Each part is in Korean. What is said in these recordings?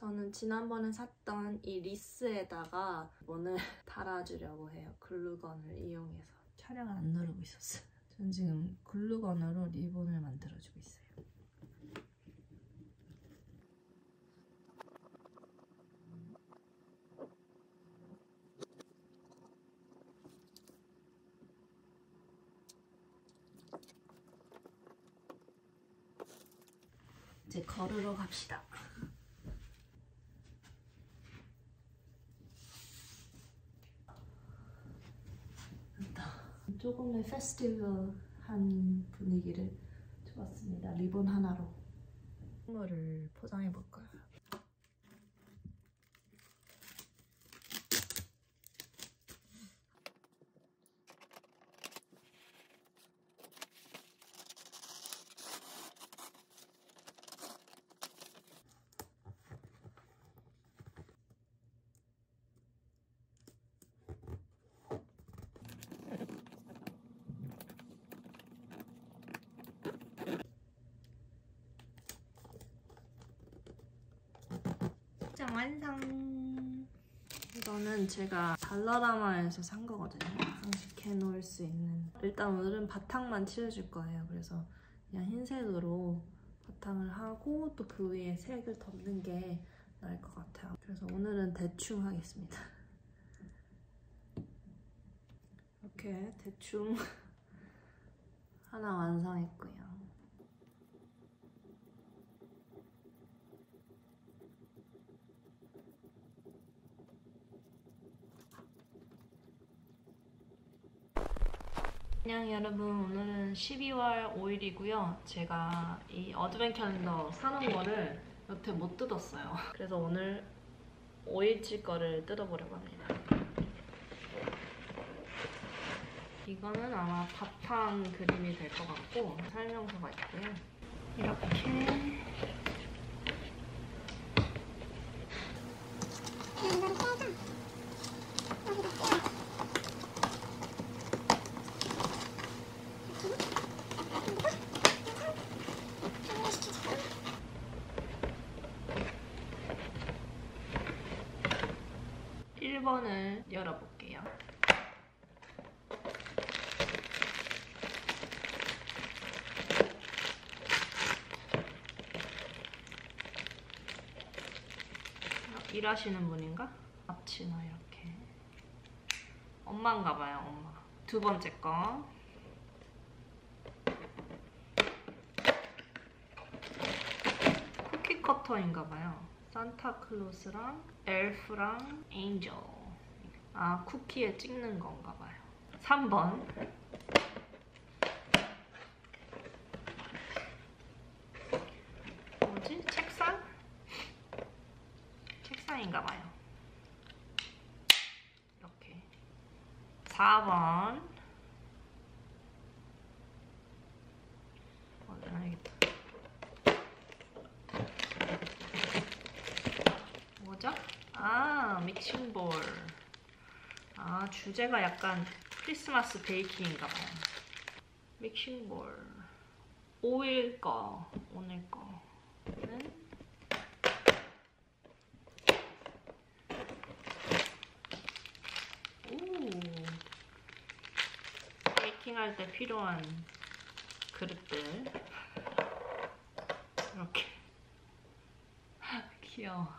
저는 지난번에 샀던 이 리스에다가 리본을 달아주려고 해요. 글루건을 이용해서. 촬영을 안 누르고 있었어요. 전 지금 글루건으로 리본을 만들어주고 있어요. 이제 걸으러 갑시다. 조금의 페스티벌한 분위기를 좋았습니다. 리본 하나로 선물을 포장해 볼까요? 짠 완성! 이거는 제가 달러라마에서 산 거거든요. 장식해 놓을 수 있는. 일단 오늘은 바탕만 칠해줄 거예요. 그래서 그냥 흰색으로 바탕을 하고 또 그 위에 색을 덮는 게 나을 것 같아요. 그래서 오늘은 대충 하겠습니다. 이렇게 대충 하나 완성했고요. 안녕 여러분 오늘은 12월 5일이고요. 제가 이 어드벤 캘린더 사놓은 거를 여태 못 뜯었어요. 그래서 오늘 5일치 거를 뜯어보려고 합니다. 이거는 아마 바탕 그림이 될 것 같고 설명서가 있고요. 이렇게 일번을 열어볼게요. 일하시는 분인가? 앞치마 이렇게. 엄마인가 봐요, 엄마. 두 번째 거. 쿠키 커터인가 봐요. 산타클로스랑 엘프랑 엔젤. 아, 쿠키에 찍는 건가 봐요. 3번. 뭐지? 책상? 책상인가 봐요. 이렇게. 4번. 어. 뭐죠? 아, 믹싱볼. 아, 주제가 약간 크리스마스 베이킹인가 봐요. 믹싱볼. 5일 거, 오늘 거는 오. 베이킹할 때 필요한 그릇들. 이렇게. 귀여워.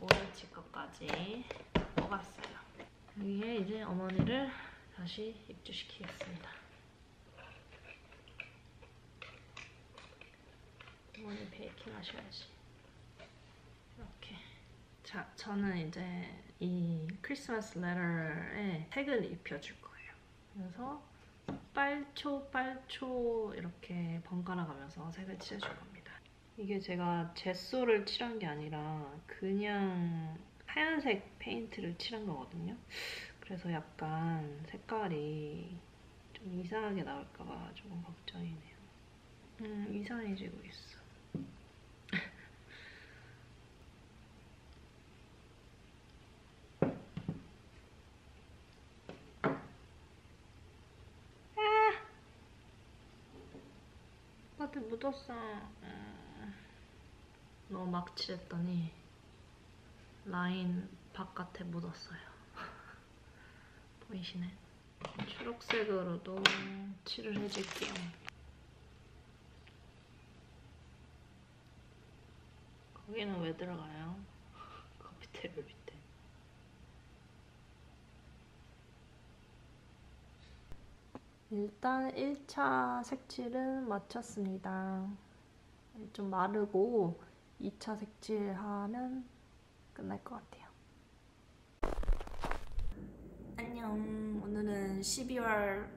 오렌지 것까지 먹었어요. 여기에 이제 어머니를 다시 입주시키겠습니다. 어머니 베이킹 하셔야지. 이렇게. 자, 저는 이제 이 크리스마스 레터에 색을 입혀줄 거예요. 그래서 빨초 빨초 이렇게 번갈아 가면서 색을 칠해줄 겁니다. 이게 제가 젯소를 칠한 게 아니라 그냥 하얀색 페인트를 칠한 거거든요. 그래서 약간 색깔이 좀 이상하게 나올까봐 조금 걱정이네요. 음, 이상해지고 있어. 나한테 묻었어. 음. 너무 막 칠했더니 라인 바깥에 묻었어요. 보이시네? 초록색으로도 칠을 해줄게요. 거기는 왜 들어가요? 커피 테이블 밑에. 일단 1차 색칠은 마쳤습니다. 좀 마르고 2차 색칠하면 끝날 것 같아요. 안녕. 오늘은 12월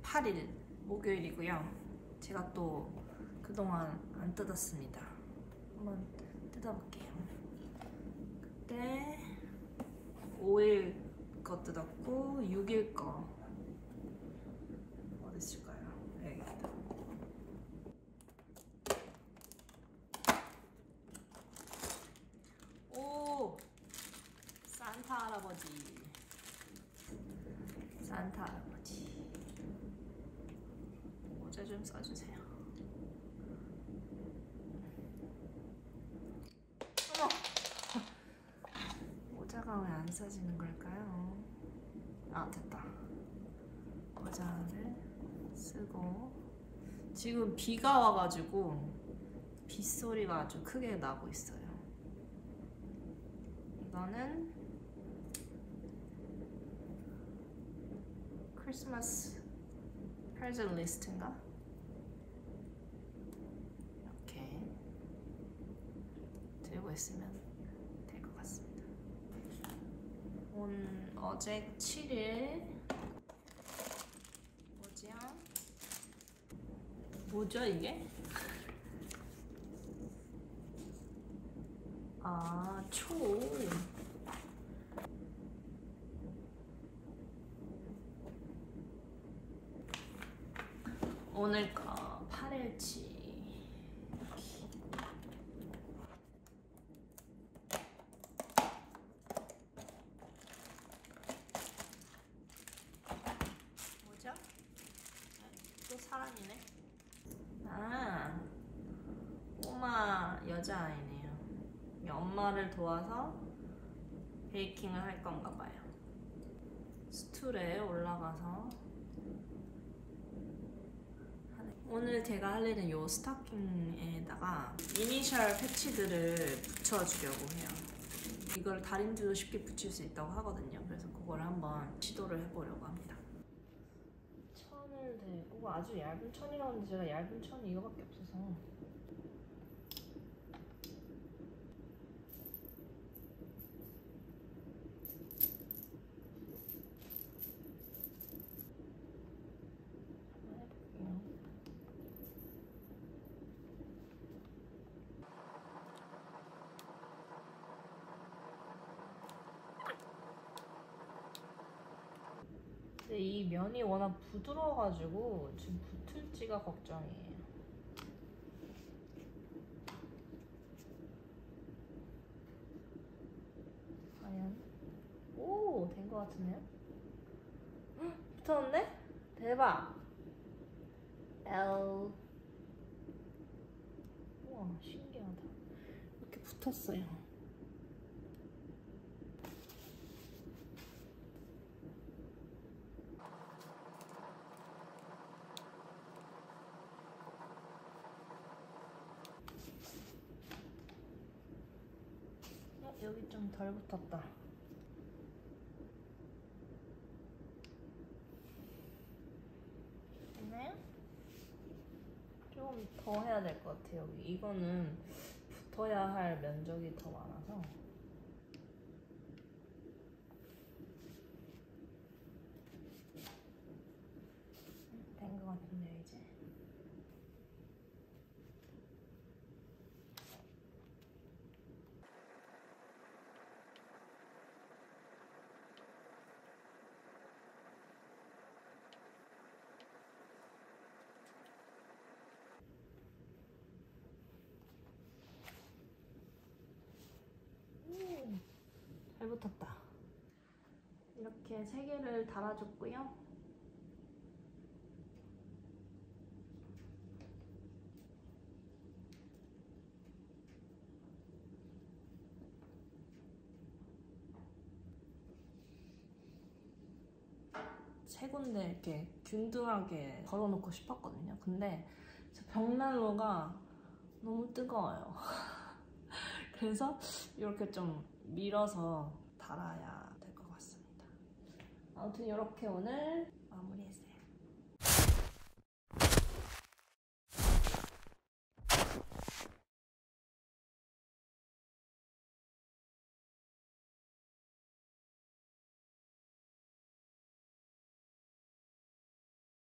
8일 목요일이고요. 제가 또 그동안 안 뜯었습니다. 한번 뜯어볼게요. 그때 5일 거 뜯었고 6일 거 어디 있을까요? 여기다. 오! 산타 할아버지. 산타 할아버지. 모자 좀 써주세요. 어머! 모자가 왜 안 써지는 걸까요? 아, 됐다. 모자를 쓰고. 지금 비가 와가지고 빗소리가 아주 크게 나고 있어요. 이거는 크리스마스 프레젠트 리스트인가? 이렇게 들고 있으면 될 것 같습니다. 온 어제 7일 뭐지요? 뭐죠 이게? 아, 초. 오늘 거 8일치. 뭐죠? 또 사람이네. 아, 꼬마 여자아이네요. 이 엄마를 도와서 베이킹을 할 건가 봐요. 스툴에 올라가서 하네. 오늘 제가 할 일은 이 스타킹에다가 이니셜 패치들을 붙여주려고 해요. 이걸 다림질도 쉽게 붙일 수 있다고 하거든요. 그래서 그걸 한번 시도를 해보려고 합니다. 천을 대고 아주 얇은 천이라고 하는데 제가 얇은 천이 이거밖에 없어서 한번 해볼게요. 근데 이 면이 워낙 부드러워가지고 지금 붙을지가 걱정이에요. 과연 오, 된 것 같은데요? 헉, 붙었는데? 대박! L 우와, 신기하다. 이렇게 붙었어요. 어, 여기 좀 덜 붙었다. 됐나요? 조금 더 해야 될 것 같아요. 이거는 붙어야 할 면적이 더 많아서. 붙었다. 이렇게 세 개를 달아줬고요. 세 군데 이렇게 균등하게 걸어놓고 싶었거든요. 근데 벽난로가 너무 뜨거워요. 그래서 이렇게 좀 밀어서 달아야 될 것 같습니다. 아무튼 이렇게 오늘 마무리했어요.